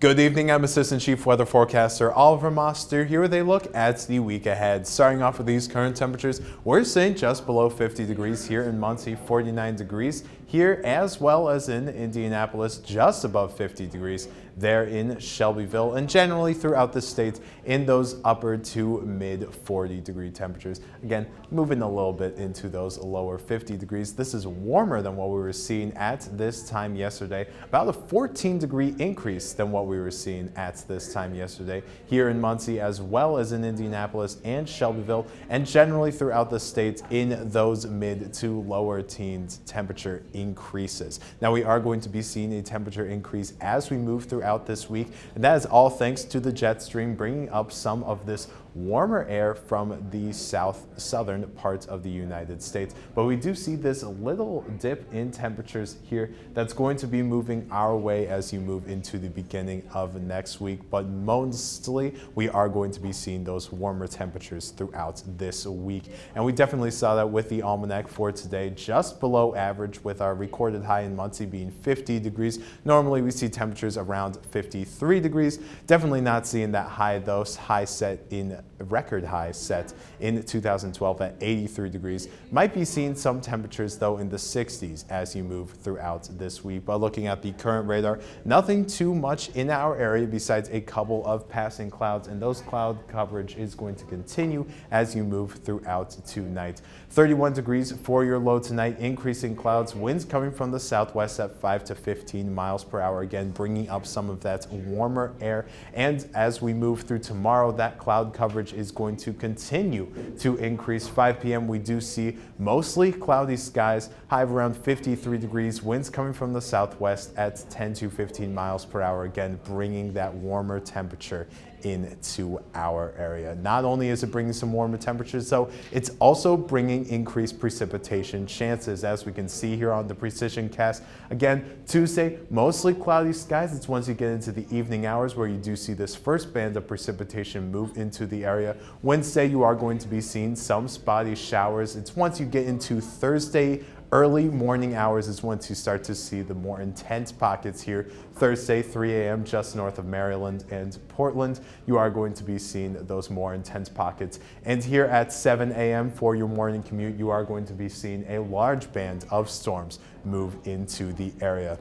Good evening, I'm Assistant Chief Weather Forecaster Oliver Moster here with a look at the week ahead. Starting off with these current temperatures, we're seeing just below 50 degrees here in Muncie, 49 degrees here as well as in Indianapolis, just above 50 degrees there in Shelbyville and generally throughout the state in those upper to mid 40 degree temperatures. Again, moving a little bit into those lower 50 degrees. This is warmer than what we were seeing at this time yesterday, about a 14 degree increase than what we were seeing at this time yesterday here in Muncie as well as in Indianapolis and Shelbyville and generally throughout the state in those mid to lower teens temperature increases. Now we are going to be seeing a temperature increase as we move throughout this week and that is all thanks to the jet stream bringing up some of this warmer air from the south southern parts of the United States. But we do see this little dip in temperatures here that's going to be moving our way as you move into the beginning of next week. But mostly we are going to be seeing those warmer temperatures throughout this week. And we definitely saw that with the almanac for today, just below average with our recorded high in Muncie being 50 degrees. Normally we see temperatures around 53 degrees. Definitely not seeing that high though, high set in record high set in 2012 at 83 degrees. Might be seeing some temperatures though in the 60s as you move throughout this week. But looking at the current radar, nothing too much in our area besides a couple of passing clouds and those cloud coverage is going to continue as you move throughout tonight. 31 degrees for your low tonight, increasing clouds, winds coming from the southwest at 5 to 15 miles per hour, again bringing up some of that warmer air. And as we move through tomorrow, that cloud coverage is going to continue to increase. 5 p.m. we do see mostly cloudy skies, high of around 53 degrees, winds coming from the southwest at 10 to 15 miles per hour, again bringing that warmer temperature into our area. Not only is it bringing some warmer temperatures though, it's also bringing increased precipitation chances as we can see here on the precision cast. Again, Tuesday, mostly cloudy skies. It's once you get into the evening hours where you do see this first band of precipitation move into the area. Wednesday, you are going to be seeing some spotty showers. It's once you get into Thursday, Early morning hours is once you start to see the more intense pockets here. Thursday, 3 a.m. just north of Maryland and Portland, you are going to be seeing those more intense pockets. And here at 7 a.m. for your morning commute, you are going to be seeing a large band of storms move into the area.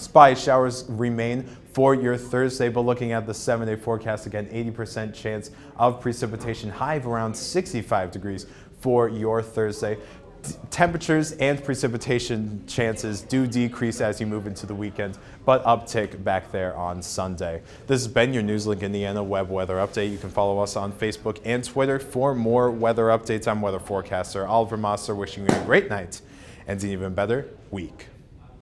Spy showers remain for your Thursday, but looking at the seven day forecast again, 80% chance of precipitation, high of around 65 degrees for your Thursday temperatures and precipitation chances do decrease as you move into the weekend, but uptick back there on Sunday. This has been your Newslink Indiana web weather update. You can follow us on Facebook and Twitter for more weather updates. I'm weather forecaster Oliver Moster wishing you a great night and an even better week.